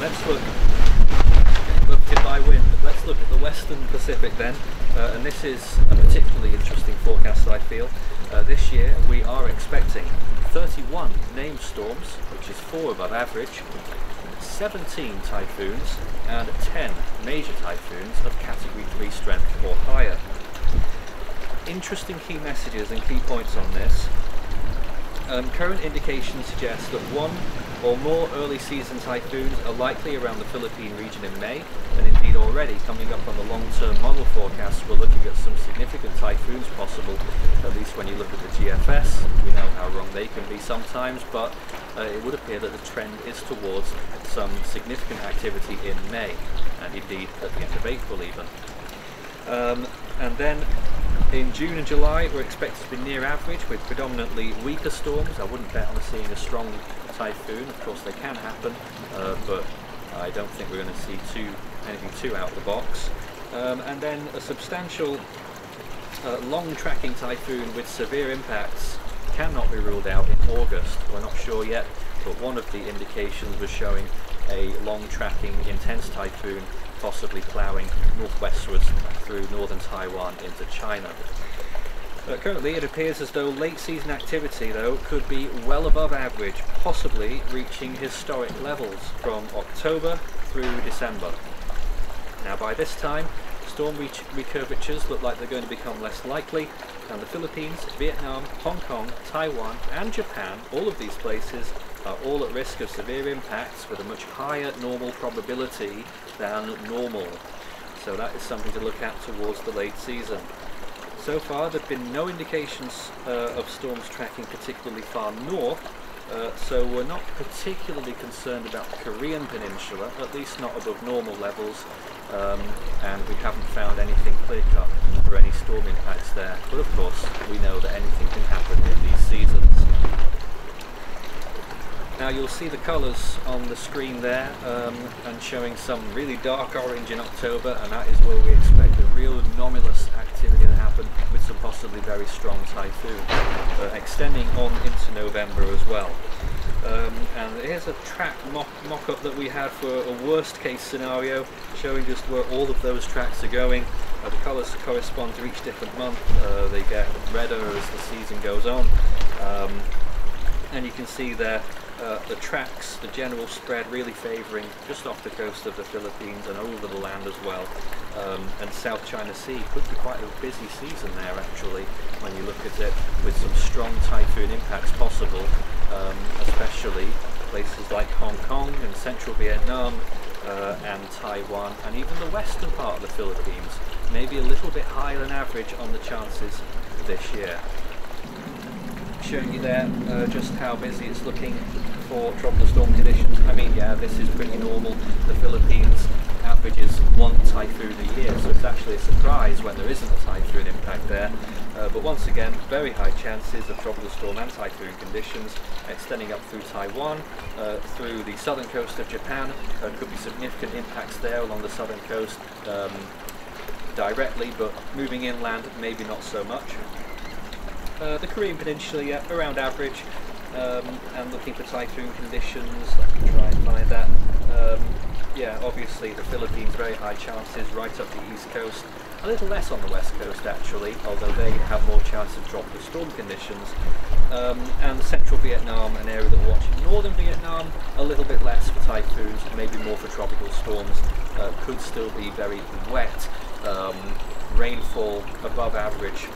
let's look buffeted by wind. Let's look at the Western Pacific then, uh, and this is a particularly interesting forecast I feel. Uh, this year we are expecting 31 named storms, which is 4 above average, 17 typhoons, and 10 major typhoons of category 3 strength or higher. Interesting key messages and key points on this. Um, current indications suggest that one or more early season typhoons are likely around the Philippine region in May, and indeed already coming up on the long-term model forecast we're looking at some significant typhoons possible, at least when you look at the GFS. We know how wrong they can be sometimes, but uh, it would appear that the trend is towards some significant activity in May, and indeed at the end of April even. Um, and then in June and July we're expected to be near average with predominantly weaker storms. I wouldn't bet on seeing a strong typhoon. Of course they can happen, uh, but I don't think we're going to see too anything too out of the box. Um, and then a substantial uh, long tracking typhoon with severe impacts cannot be ruled out in August. We're not sure yet, but one of the indications was showing a long tracking intense typhoon possibly ploughing northwestwards through northern Taiwan into China. Uh, currently it appears as though late season activity though could be well above average, possibly reaching historic levels from October through December. Now by this time storm recurvatures look like they're going to become less likely and the Philippines, Vietnam, Hong Kong, Taiwan and Japan, all of these places are all at risk of severe impacts with a much higher normal probability than normal. So that is something to look at towards the late season. So far there have been no indications uh, of storms tracking particularly far north, uh, so we're not particularly concerned about the Korean Peninsula, at least not above normal levels, um, and we haven't found anything clear-cut for any storm impacts there. But of course, we know that anything can happen in these seasons. You'll see the colours on the screen there um, and showing some really dark orange in October and that is where we expect a real anomalous activity to happen with some possibly very strong typhoon uh, extending on into November as well. Um, and here's a track mock-up mock that we had for a worst case scenario showing just where all of those tracks are going. Uh, the colours correspond to each different month, uh, they get redder as the season goes on um, and you can see there uh, the tracks, the general spread really favouring just off the coast of the Philippines and over the land as well. Um, and South China Sea could be quite a busy season there actually when you look at it with some strong typhoon impacts possible, um, especially places like Hong Kong and central Vietnam uh, and Taiwan and even the western part of the Philippines, maybe a little bit higher than average on the chances this year showing you there uh, just how busy it's looking for tropical storm conditions. I mean, yeah, this is pretty normal. The Philippines averages one typhoon a year, so it's actually a surprise when there isn't a typhoon impact there. Uh, but once again, very high chances of tropical storm and typhoon conditions extending up through Taiwan, uh, through the southern coast of Japan. There could be significant impacts there along the southern coast um, directly, but moving inland, maybe not so much. Uh, the Korean Peninsula, yeah, around average. Um, and looking for typhoon conditions, let me try and find that. Um, yeah, obviously the Philippines, very high chances right up the east coast. A little less on the west coast actually, although they have more chance of tropical storm conditions. Um, and central Vietnam, an area that we're watching. Northern Vietnam, a little bit less for typhoons, maybe more for tropical storms. Uh, could still be very wet. Um, rainfall above average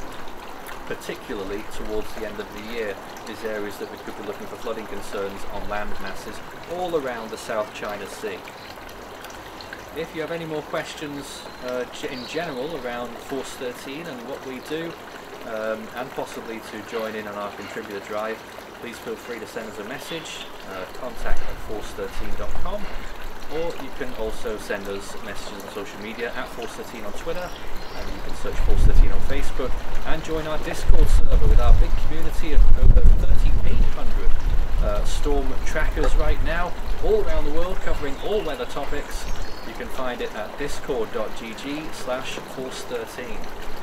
particularly towards the end of the year, is areas that we could be looking for flooding concerns on land masses all around the South China Sea. If you have any more questions uh, in general around Force 13 and what we do, um, and possibly to join in on our contributor drive, please feel free to send us a message, uh, contact at force13.com or you can also send us messages on social media at Force13 on Twitter, and you can search Force13 on Facebook, and join our Discord server with our big community of over 3,800 uh, storm trackers right now, all around the world, covering all weather topics. You can find it at discord.gg slash Force13.